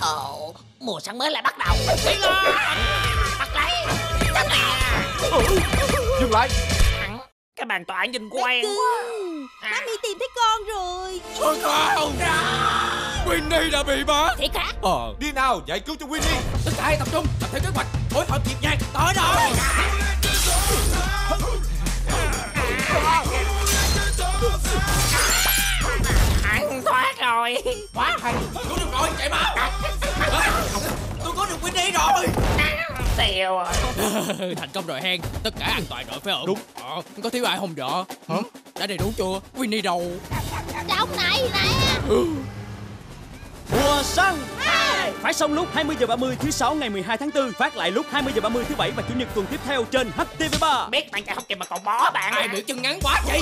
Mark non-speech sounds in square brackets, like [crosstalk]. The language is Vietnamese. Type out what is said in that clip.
Ồ, mùa săn mới lại bắt đầu. Đi lên. Bắt lấy. Chắc nè. Dừng lại Cái bàn tọa nhìn quen quá. Mami tìm thấy con rồi Ôi không Winnie đã bị bắt Thiệt hả? Ờ Đi nào giải cứu cho Winnie Tất cả hãy tập trung Tập theo kế hoạch Phối hợp nhịp nhàng Tới rồi rồi. Quá hay. Cứu được rồi chạy mau. Tôi có được Winnie rồi. Tiêu [laughs] rồi. Thành công rồi hen. Tất cả an toàn rồi phải không? Đúng. Ờ, Có thiếu ai không vợ Hả? Đã đầy đủ chưa? Winnie đâu? Trong này nè Mùa săn Phát sóng lúc 20 giờ 30 thứ sáu ngày 12 tháng 4 Phát lại lúc 20 giờ 30 thứ bảy và chủ nhật tuần tiếp theo trên HTV3 Biết bạn chạy không kịp mà còn bó bạn. Ai biểu chân ngắn quá vậy